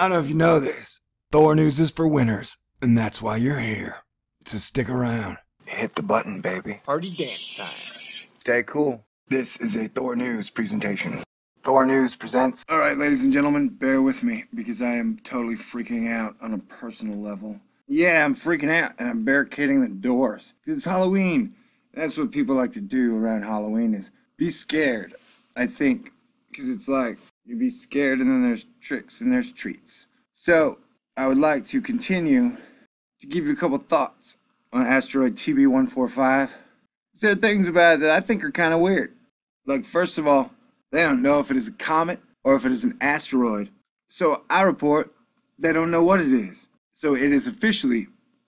I don't know if you know this. Thor News is for winners, and that's why you're here. So stick around. Hit the button, baby. Party dance time. Stay cool. This is a Thor News presentation. Thor News presents. All right, ladies and gentlemen, bear with me because I am totally freaking out on a personal level. Yeah, I'm freaking out and I'm barricading the doors. It's Halloween. That's what people like to do around Halloween is be scared, I think. Because it's like you be scared and then there's tricks and there's treats. So, I would like to continue to give you a couple thoughts on asteroid TB145. There are things about it that I think are kind of weird. Like, first of all, they don't know if it is a comet or if it is an asteroid. So I report they don't know what it is. So it is officially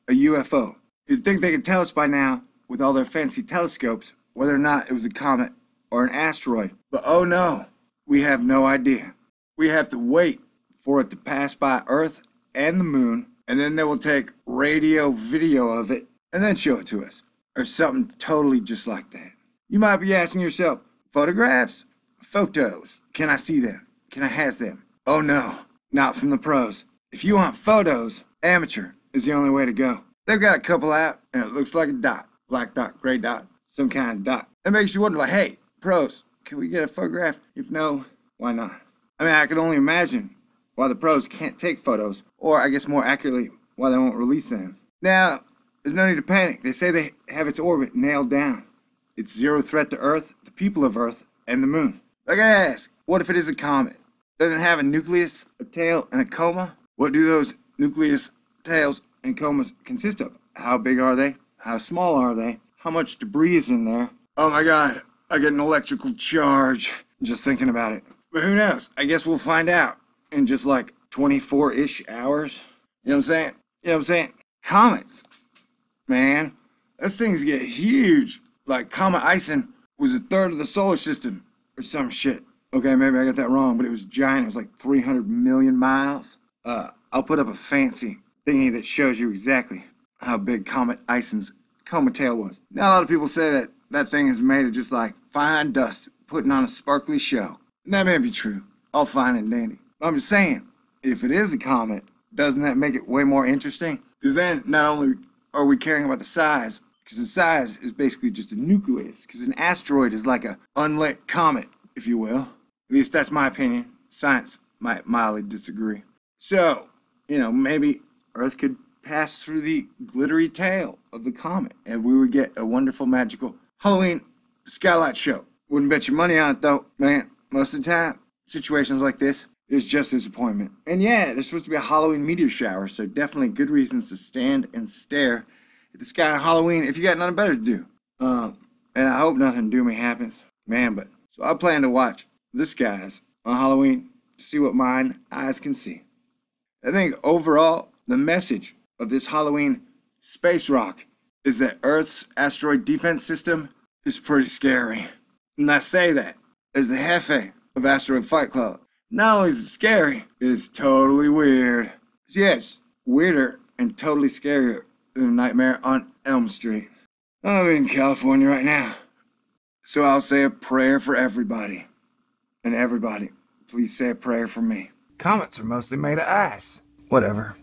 a UFO. You'd think they could tell us by now, with all their fancy telescopes, whether or not it was a comet or an asteroid. But oh no, we have no idea. We have to wait for it to pass by Earth and the moon, and then they will take radio video of it and then show it to us. Or something totally just like that. You might be asking yourself, photographs? Photos. Can I see them? Can I has them? Oh no, not from the pros. If you want photos, amateur is the only way to go. They've got a couple out, and it looks like a dot. Black dot, gray dot, some kind of dot. It makes you wonder, like, hey, pros, can we get a photograph? If no, why not? I mean, I can only imagine why the pros can't take photos, or I guess more accurately, why they won't release them. Now, there's no need to panic. They say they have its orbit nailed down. It's zero threat to Earth, the people of Earth, and the moon. I gotta ask, what if it is a comet? Doesn't it have a nucleus, a tail, and a coma? What do those nucleus, tails, and comas consist of? How big are they? How small are they? How much debris is in there? Oh my god, I get an electrical charge just thinking about it. But who knows? I guess we'll find out in just like 24 ish hours. You know what I'm saying? You know what I'm saying? Comets, man. Those things get huge. Like Comet ISON was a third of the solar system or some shit. Okay, maybe I got that wrong, but it was giant. It was like 300 million miles. Uh, I'll put up a fancy thingy that shows you exactly how big Comet ISON's coma tail was. Now, a lot of people say that that thing is made of just like fine dust putting on a sparkly show. And that may be true. All fine and dandy. But I'm just saying, if it is a comet, doesn't that make it way more interesting? Because then not only are we caring about the size, because the size is basically just a nucleus, because an asteroid is like a unlit comet, if you will. At least that's my opinion. Science might mildly disagree. So, you know, maybe Earth could pass through the glittery tail of the comet, and we would get a wonderful, magical Halloween skylight show. Wouldn't bet your money on it though, man. Most of the time, situations like this, there's just disappointment. And yeah, there's supposed to be a Halloween meteor shower, so definitely good reasons to stand and stare at the sky on Halloween if you got nothing better to do. Um, and I hope nothing doomy happens, man. But so I plan to watch the skies on Halloween to see what mine eyes can see. I think overall, the message of this Halloween space rock is that Earth's asteroid defense system is pretty scary. And I say that as the Hefe of Asteroid Fight Club. Not only is it scary, it is totally weird. Yes, weirder and totally scarier than a nightmare on Elm Street. I'm in California right now. So I'll say a prayer for everybody. And everybody, please say a prayer for me. Comets are mostly made of ice. Whatever.